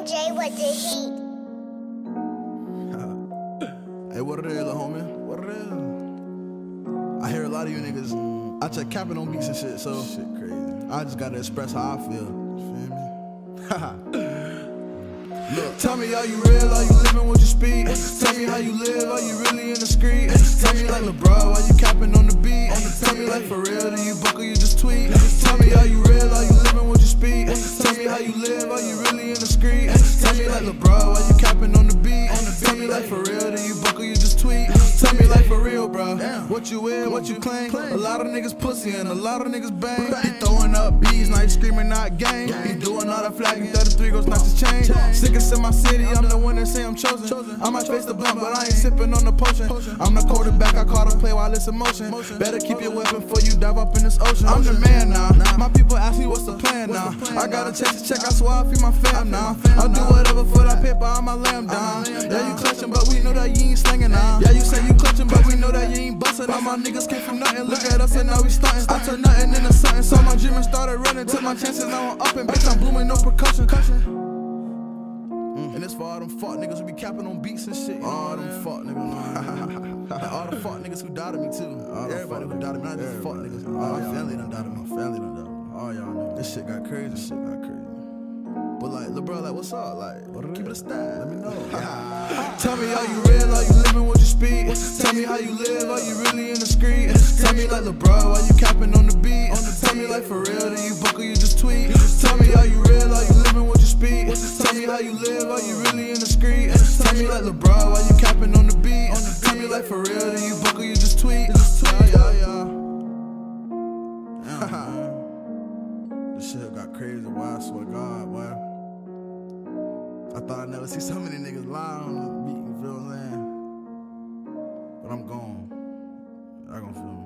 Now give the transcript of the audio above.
MJ with the heat. Hey, what it is, little homie? What it is? I hear a lot of you niggas I check capping on beats and shit, so shit crazy. I just gotta express how I feel. You feel me? Look, tell me are you real? Are you living what you speak? Tell me how you live? Are you really in the street? Tell me like LeBron, why you capping on the beat? Tell me like for real, do you book or you just tweet? Tell me are you real? LeBron, why you capping on the beat? Tell me like for real, like for real, bro. What you wear, what you claim? A lot of niggas pussy and a lot of niggas bang. He throwing up bees, night screaming not gang. He doing all the flagging, 33 goes not to change. Sickest in my city, I'm the one that say I'm chosen. I might face the blunt, but I ain't sipping on the potion. I'm the quarterback, I call the play while it's in motion. Better keep your weapon before you dive up in this ocean. I'm the man now. My people ask me what's the plan now. I gotta chase the check, I swear I feed my fam now. I'll do whatever for that paper, I'ma lay 'em down. Yeah, you clutching, but we know that you ain't slinging now. Yeah, you All my niggas came from nothing. Look at us and now we starting. I turned nothing into something. So my dreaming started running. Took my chances, now I'm up and bitch, I'm blooming, no percussion. Mm. And it's for all them fuck niggas who be capping on beats and shit. All them fuck niggas. and all the fuck niggas who doubted me too. All Everybody who doubted me, not just fuck niggas. All my family done doubted me. My family done doubted me. All y'all know. This shit got crazy. This shit got crazy. But like, little bro, like, what's up? Like, what keep it a stat. Let me know. Tell me, are you real? Are you living what you speak? Tell me how you live. Are you really street? Tell me like, bro, why you capping on the beat? Tell me like, for real, do you or you just tweet? Tell me, are you real? Are you living what you speak? Tell me how you live. Are you really in the street? Tell me like, bro, why you capping on the beat? Tell me like, for real, do you or you just tweet? Yeah, yeah. This shit got crazy, why I swear God, boy. I thought I'd never see so many niggas lie on the beat, you feel what I'm saying? But I'm gone. Feel me.